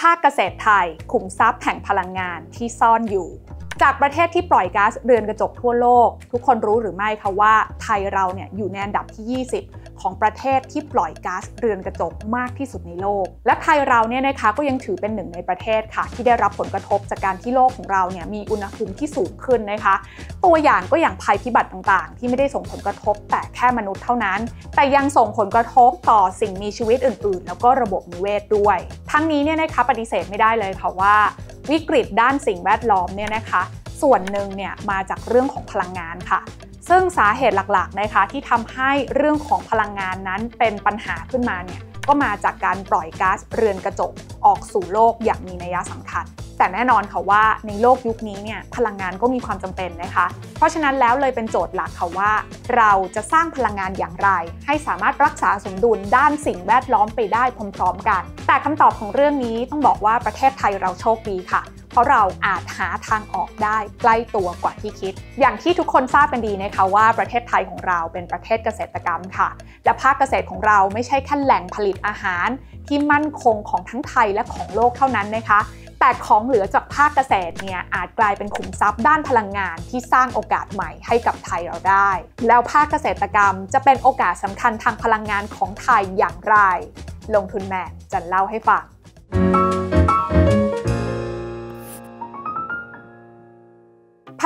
ภาคเกษตรไทยขุมทรัพย์แห่งพลังงานที่ซ่อนอยู่ จากประเทศที่ปล่อยก๊าซเรือนกระจกทั่วโลก ทุกคนรู้หรือไม่คะว่าไทยเราเนี่ยอยู่ในอันดับที่ 20 ของประเทศที่ปล่อยก๊าซเรือนกระจกมากที่สุดในโลก และไทยเราเนี่ยนะคะก็ยังถือเป็นหนึ่งในประเทศค่ะ ที่ได้รับผลกระทบจากการที่โลกของเราเนี่ยมีอุณหภูมิที่สูงขึ้นนะคะ ตัวอย่างก็อย่างภัยพิบัติต่างๆ ที่ไม่ได้ส่งผลกระทบ แต่แค่มนุษย์เท่านั้น แต่ยังส่งผลกระทบต่อสิ่งมีชีวิตอื่น ๆ แล้วก็ระบบนิเวศด้วย ทั้งนี้เนี่ยนะคะปฏิเสธไม่ได้เลยค่ะว่า วิกฤตด้านสิ่งแวดล้อมเนี่ยนะคะ ส่วนหนึ่งเนี่ยมาจากเรื่องของพลังงานค่ะ ซึ่งสาเหตุหลักๆนะคะที่ทำให้เรื่องของพลังงานนั้นเป็นปัญหาขึ้นมาเนี่ยก็มาจากการปล่อยก๊าซเรือนกระจกออกสู่โลกอย่างมีนัยสำคัญ แต่แน่นอนค่ะว่าในโลกยุคนี้เนี่ยพลังงานก็มีความจำเป็นนะคะ เพราะฉะนั้นแล้วเลยเป็นโจทย์หลักค่ะว่า เราจะสร้างพลังงานอย่างไร ให้สามารถรักษาสมดุลด้านสิ่งแวดล้อมไปได้พร้อม ๆ กัน แต่คำตอบของเรื่องนี้ต้องบอกว่าประเทศไทยเราโชคดีค่ะ เพราะเราอาจหาทางออกได้ใกล้ตัวกว่าที่คิด อย่างที่ทุกคนทราบกันดีนะคะว่าประเทศไทยของเราเป็นประเทศเกษตรกรรมค่ะ และภาคเกษตรของเราไม่ใช่แค่แหล่งผลิตอาหาร ที่มั่นคงของทั้งไทยและของโลกเท่านั้นนะคะแต่ของเหลือจากภาคเกษตรเนี่ยอาจกลายเป็นขุมทรัพย์ด้านพลังงานที่สร้างโอกาสใหม่ให้กับไทยเราได้ แล้วภาคเกษตรกรรมจะเป็นโอกาสสำคัญทางพลังงานของไทยอย่างไร ลงทุนแมนจะเล่าให้ฟัง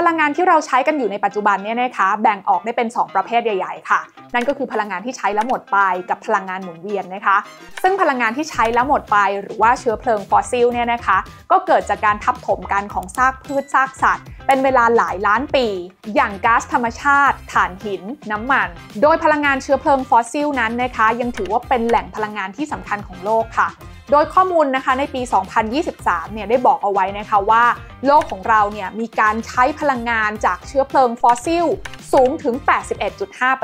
พลังงานที่เราใช้กันอยู่ในปัจจุบันเนี่ยนะคะแบ่งออกได้เป็น 2 ประเภทใหญ่ ๆ ค่ะ นั่นก็คือพลังงานที่ใช้แล้วหมดไปกับพลังงานหมุนเวียนนะคะ ซึ่งพลังงานที่ใช้แล้วหมดไป หรือว่าเชื้อเพลิงฟอสซิลเนี่ยนะคะ ก็เกิดจากการทับถมกันของซากพืชซากสัตว์ เป็นเวลาหลายล้านปี อย่างก๊าซธรรมชาติ ถ่านหิน น้ำมัน โดยพลังงานเชื้อเพลิงฟอสซิลนั้นนะคะ ยังถือว่าเป็นแหล่งพลังงานที่สำคัญของโลกค่ะ โดยข้อมูลนะคะในปี 2023 เนี่ยได้บอกเอาไว้นะคะว่าโลกของเราเนี่ยมีการใช้พลังงานจากเชื้อเพลิงฟอสซิล สูงถึง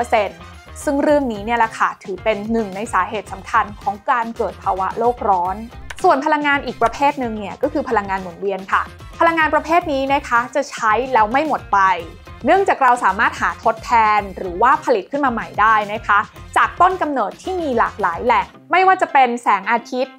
81.5%ซึ่งเรื่องนี้เนี่ยแหละค่ะถือเป็นหนึ่งในสาเหตุสำคัญของการเกิดภาวะโลกร้อน ส่วนพลังงานอีกประเภทหนึ่งเนี่ยก็คือพลังงานหมุนเวียนค่ะ พลังงานประเภทนี้นะคะจะใช้แล้วไม่หมดไปเนื่องจากเราสามารถหาทดแทนหรือว่าผลิตขึ้นมาใหม่ได้นะคะ จากต้นกำเนิดที่มีหลากหลายแหล่งไม่ว่าจะเป็นแสงอาทิตย์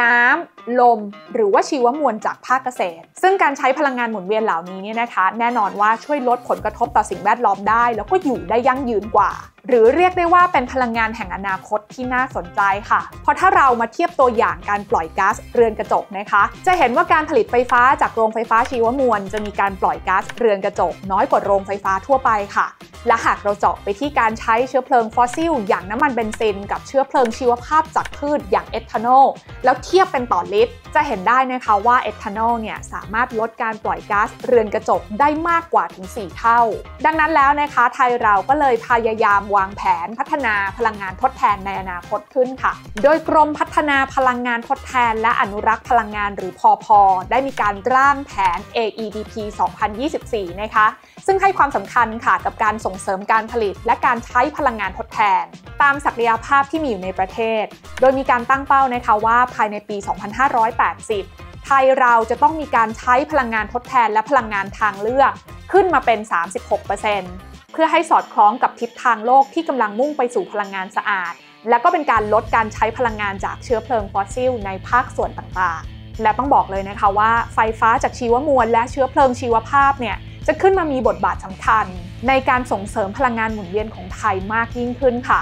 น้ำ ลม หรือว่าชีวมวลจากภาคเกษตร ซึ่งการใช้พลังงานหมุนเวียนเหล่านี้เนี่ยนะคะ แน่นอนว่าช่วยลดผลกระทบต่อสิ่งแวดล้อมได้ แล้วก็อยู่ได้ยั่งยืนกว่า หรือเรียกได้ว่าเป็นพลังงานแห่งอนาคตที่น่าสนใจค่ะ เพราะถ้าเรามาเทียบตัวอย่างการปล่อยก๊าซเรือนกระจกนะคะ จะเห็นว่าการผลิตไฟฟ้าจากโรงไฟฟ้าชีวมวล จะมีการปล่อยก๊าซเรือนกระจก น้อยกว่าโรงไฟฟ้าทั่วไปค่ะ และหากเราเจาะไปที่การใช้เชื้อเพลิงฟอสซิล อย่างน้ำมันเบนซิน กับเชื้อเพลิงชีวภาพจากพืชอย่างเอทานอลแล้วเทียบเป็นต่อลิตร จะเห็นได้นะคะว่าเอทานอลเนี่ยสามารถลดการปล่อยก๊าซเรือนกระจกได้มากกว่าถึง 4 เท่า ดังนั้นแล้วนะคะไทยเราก็เลยพยายามวางแผนพัฒนาพลังงานทดแทนในอนาคตขึ้นค่ะ โดยกรมพัฒนาพลังงานทดแทน และอนุรักษ์พลังงานหรือพอพอได้มีการร่างแผน AEDP 2024 นะคะ ซึ่งให้ความสำคัญค่ะกับการส่งเสริมการผลิต และการใช้พลังงานทดแทน ตามศักยภาพที่มีอยู่ในประเทศ โดยมีการตั้งเป้านะคะว่าภายในปี 2580ไทยเราจะต้องมีการใช้พลังงานทดแทนและพลังงานทางเลือก ขึ้นมาเป็น 36% เพื่อให้สอดคล้องกับทิศทางโลกที่กำลังมุ่งไปสู่พลังงานสะอาด และก็เป็นการลดการใช้พลังงานจากเชื้อเพลิงฟอสซิลในภาคส่วนต่างๆ และต้องบอกเลยนะคะว่าไฟฟ้าจากชีวมวล และเชื้อเพลิงชีวภาพเนี่ยจะขึ้นมามีบทบาทสำคัญ ในการส่งเสริมพลังงานหมุนเวียนของไทยมากยิ่งขึ้นค่ะ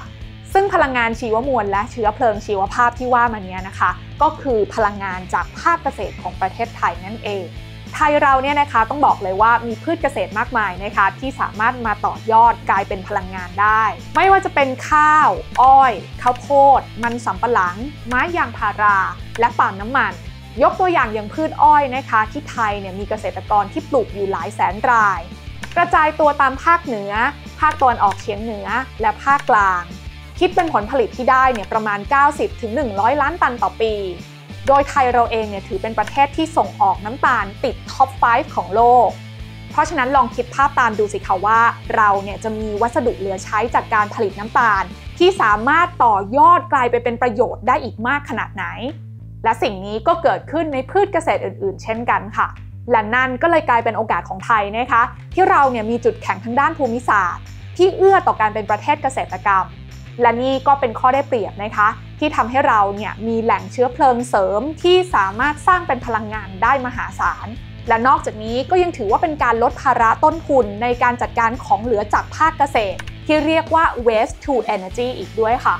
ซึ่งพลังงานชีวมวล และเชื้อเพลิงชีวภาพที่ว่ามานี้นะคะ ก็คือพลังงานจากภาคเกษตรของประเทศไทยนั่นเอง ไทยเราเนี่ยนะคะต้องบอกเลยว่ามีพืชเกษตรมากมายนะคะที่สามารถมาต่อยอดกลายเป็นพลังงานได้ ไม่ว่าจะเป็นข้าว อ้อย ข้าวโพด มันสำปะหลัง ไม้ยางพารา และปาล์มน้ำมัน ยกตัวอย่างอย่างพืชอ้อยนะคะ ที่ไทยเนี่ยมีเกษตรกรที่ปลูกอยู่หลายแสนราย กระจายตัวตามภาคเหนือ ภาคตะวันออกเฉียงเหนือ และภาคกลาง คิดเป็นผลผลิตที่ได้เนี่ยประมาณ 90-100 ล้านตันต่อปี โดยไทยเราเองเนี่ยถือเป็นประเทศที่ส่งออกน้ำตาลติดท็อป 5 ของโลก เพราะฉะนั้นลองคิดภาพตามดูสิคะว่าเราเนี่ยจะมีวัสดุเหลือใช้จากการผลิตน้ำตาล ที่สามารถต่อยอดกลายไปเป็นประโยชน์ได้อีกมากขนาดไหน และสิ่งนี้ก็เกิดขึ้นในพืชเกษตรอื่น ๆ เช่นกันค่ะ และนั่นก็เลยกลายเป็นโอกาสของไทยนะคะ ที่เราเนี่ยมีจุดแข็งทางด้านภูมิศาสตร์ ที่เอื้อต่อการเป็นประเทศเกษตรกรรม และนี่ก็เป็นข้อได้เปรียบนะคะ ที่ทำให้เราเนี่ยมีแหล่งเชื้อเพลิงเสริมที่สามารถสร้างเป็นพลังงานได้มหาศาล และนอกจากนี้ก็ยังถือว่าเป็นการลดภาระต้นทุนในการจัดการของเหลือจากภาคเกษตร ที่เรียกว่า waste to energy อีกด้วยค่ะ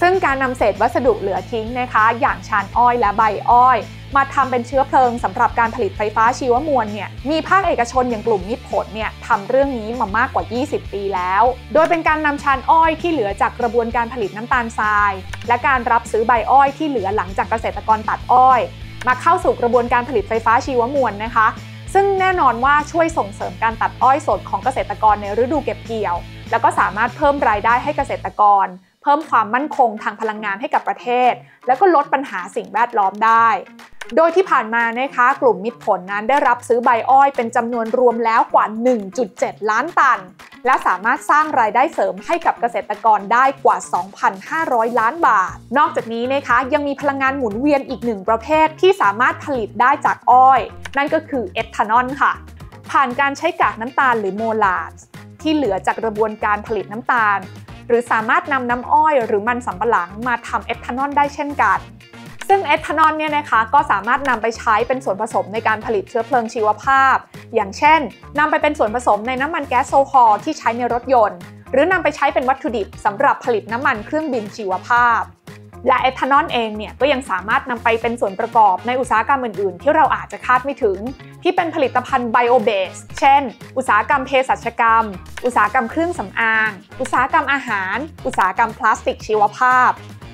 ซึ่งการนำเศษวัสดุเหลือทิ้งนะคะ อย่างชานอ้อยและใบอ้อย มาทำเป็นเชื้อเพลิงสำหรับการผลิตไฟฟ้าชีวมวลเนี่ยมีภาคเอกชนอย่างกลุ่มมิตรผลเนี่ยทำเรื่องนี้มามากกว่า 20 ปีแล้ว โดยเป็นการนำชานอ้อยที่เหลือจากกระบวนการผลิตน้ำตาลทราย และการรับซื้อใบอ้อยที่เหลือหลังจากเกษตรกรตัดอ้อย มาเข้าสู่กระบวนการผลิตไฟฟ้าชีวมวลนะคะ ซึ่งแน่นอนว่าช่วยส่งเสริมการตัดอ้อยสดของเกษตรกรในฤดูเก็บเกี่ยว แล้วก็สามารถเพิ่มรายได้ให้เกษตรกร เพิ่มความมั่นคงทางพลังงานให้กับประเทศ แล้วก็ลดปัญหาสิ่งแวดล้อมได้ โดยที่ผ่านมานะคะกลุ่มมิตรผลนั้นได้รับซื้อใบอ้อยเป็นจำนวนรวมแล้วกว่า 1.7 ล้านตัน และสามารถสร้างรายได้เสริมให้กับเกษตรกรได้กว่า 2,500 ล้านบาท นอกจากนี้นะคะยังมีพลังงานหมุนเวียนอีกหนึ่งประเภทที่สามารถผลิตได้จากอ้อย นั่นก็คือเอทานอลค่ะ ผ่านการใช้กากน้ำตาลหรือโมลาสที่เหลือจากกระบวนการผลิตน้ำตาล หรือสามารถนำน้ำอ้อยหรือมันสำปะหลังมาทำเอทานอลได้เช่นกัน ซึ่งเอทานอลเนี่ยนะคะก็สามารถนำไปใช้เป็นส่วนผสมในการผลิตเชื้อเพลิงชีวภาพ อย่างเช่นนำไปเป็นส่วนผสมในน้ำมันแก๊สโซฮอลที่ใช้ในรถยนต์ หรือนำไปใช้เป็นวัตถุดิบสำหรับผลิตน้ำมันเครื่องบินชีวภาพ และเอทานอลเองเนี่ยก็ยังสามารถนำไปเป็นส่วนประกอบในอุตสาหกรรมอื่นๆ ที่เราอาจจะคาดไม่ถึง ที่เป็นผลิตภัณฑ์ไบโอเบสเช่น อุตสาหกรรมเภสัชกรรม อุตสาหกรรมเครื่องสำอาง อุตสาหกรรมอาหาร อุตสาหกรรมพลาสติกชีวภาพ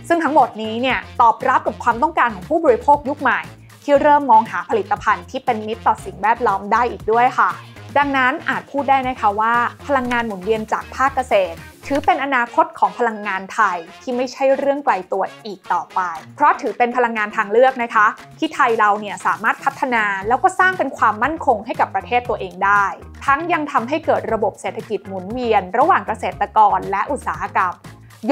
ซึ่งทั้งหมดนี้เนี่ยตอบรับกับความต้องการของผู้บริโภคยุคใหม่ ที่เริ่มมองหาผลิตภัณฑ์ที่เป็นมิตรต่อสิ่งแวดล้อมได้อีกด้วยค่ะ ดังนั้นอาจพูดได้นะคะว่า พลังงานหมุนเวียนจากภาคเกษตร ถือเป็นอนาคตของพลังงานไทยที่ไม่ใช่เรื่องไกลตัวอีกต่อไป เพราะถือเป็นพลังงานทางเลือกนะคะ ที่ไทยเราเนี่ยสามารถพัฒนาแล้วก็สร้างเป็นความมั่นคงให้กับประเทศตัวเองได้ ทั้งยังทำให้เกิดระบบเศรษฐกิจหมุนเวียน ระหว่างเกษตรกรและอุตสาหกรรม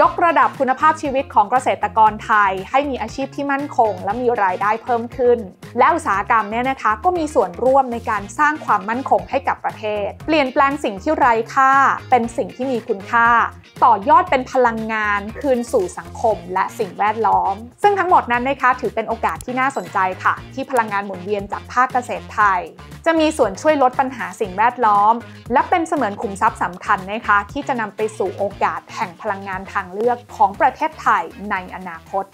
ยกระดับคุณภาพชีวิตของเกษตรกรไทย ให้มีอาชีพที่มั่นคง และมีรายได้เพิ่มขึ้น และอุตสาหกรรมเนี่ยนะคะ ก็มีส่วนร่วมในการสร้างความมั่นคงให้กับประเทศ เปลี่ยนแปลงสิ่งที่ไร้ค่า เป็นสิ่งที่มีคุณค่า ต่อยอดเป็นพลังงาน คืนสู่สังคม และสิ่งแวดล้อม ซึ่งทั้งหมดนั้นนะคะถือเป็นโอกาสที่น่าสนใจค่ะ ที่พลังงานหมุนเวียนจากภาคเกษตรไทย จะมีส่วนช่วยลดปัญหาสิ่งแวดล้อม และเป็นเสมือนขุมทรัพย์สำคัญนะคะ ที่จะนำไปสู่โอกาสแห่งพลังงานทางางเลือกของประเทศไทยในอนาคต